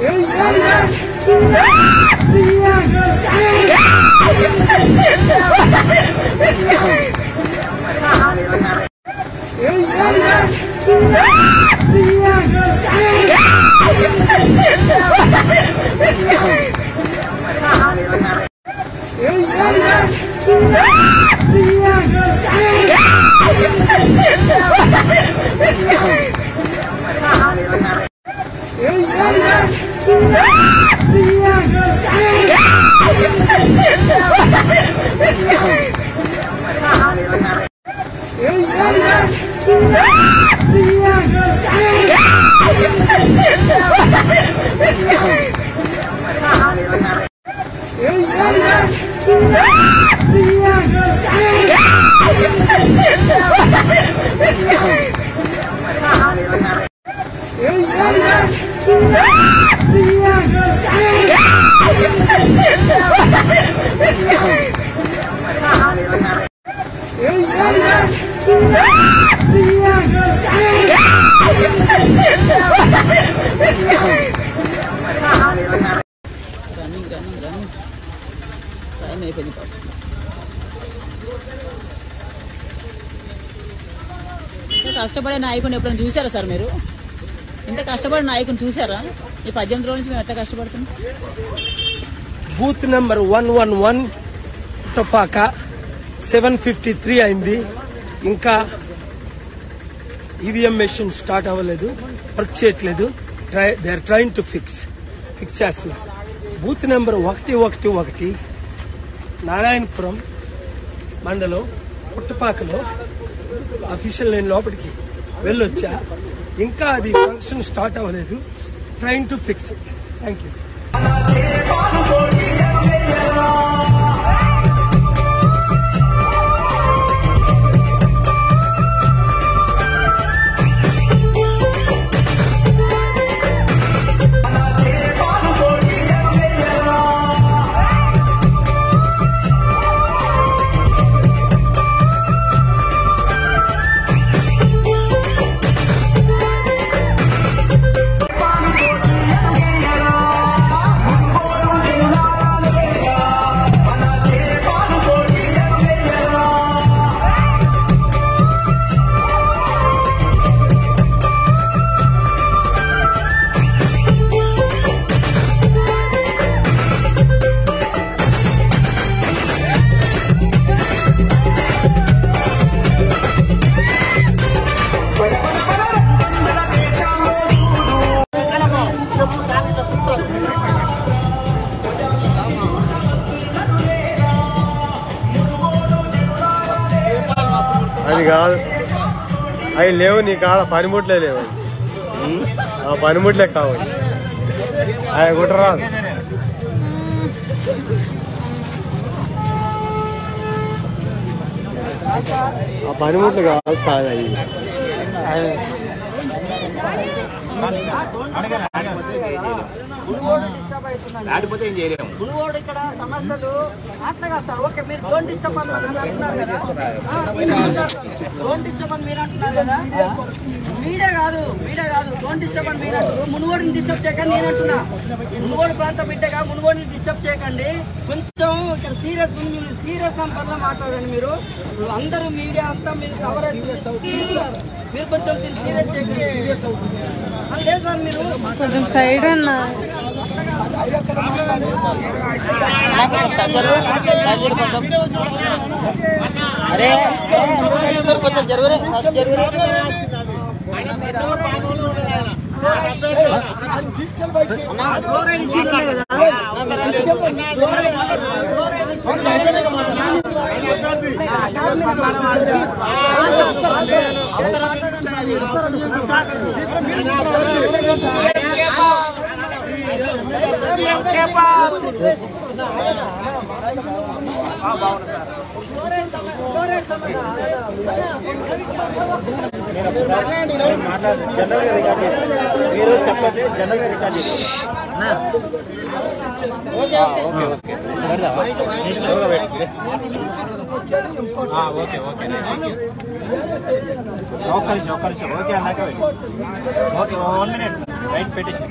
Yeah. Yeah! Running running running time అయిపోయింది ఇంత కష్టపడే నాయకుని ఎప్పుడైనా చూసారా సార్ మీరు? ఇంత కష్టపడే నాయకుని చూసారా ఈ పద్దెనిమిది రోజుల నుంచి మేము ఎట్లా కష్టపడుతున్నాం? Booth number one one one టుపాక seven fifty three అయింది. ఇంకా ఈవీఎం మెషిన్ స్టార్ట్ అవ్వలేదు. వర్క్ చేయట్లేదు. Try they are trying to fix fix చేస్తున్నారు బూత్ నెంబర్ ఒకటి ఒకటి ఒకటి. నారాయణపురం మండలం పుట్టపాకలో అఫీషియల్ నేను లోపలికి వెళ్ళొచ్చా? ఇంకా అది ఫంక్షన్ స్టార్ట్ అవ్వలేదు. Trying to fix thank you అది కాదు. అవి లేవు నీ కాడ పనిముట్లే లేవు. ఆ పనిముట్లే కావాలి అవి కుట్టరాదు ఆ పనిముట్లు కాదు సార్ అవి. మునుగోడు ఇక్కడ సమస్యలు అట్లాగా సార్. ఓకే మీరు డోంట్ డిస్టర్బ్ అని అంటున్నారు కదా. డోంట్ డిస్టర్బ్ అని మీరు అంటున్నారు కదా. మీడే కాదు మీడే కాదు. డోంట్ డిస్టర్బ్ అని మీరు అంటారు మునుగోడుని డిస్టర్బ్ చేయకండి నేను అంటున్నా మునుగోడు ప్రాంతం బిడ్డగా మునుగోడుని డిస్టర్బ్ చేయకండి. కొంచెం ఇక్కడ సీరియస్ సీరియస్ పనిలో మాట్లాడండి మీరు. అందరూ మీడియా అంతా మీరు కవరేజ్ మీరు కొంచెం సీరియస్ చేయకండి. సీరియస్ అవుతుంది. లేదు సార్ మీరు. కొంచెం సైడ్ అన్నా. సర్జరీ కొంచెం అరే అందరూ కొంచెం జరుగురే ఫస్ట్ జరుగురే మీరు చెప్పండి జనరల్గా రికార్డ్ చేసి ఓకే ఓకే ఓకే ఓకే ఒక్క నిమిషం ఒక్క నిమిషం. ఓకే అన్నాక ఓకే వన్ మినిట్. రైట్ పెట్టేసి.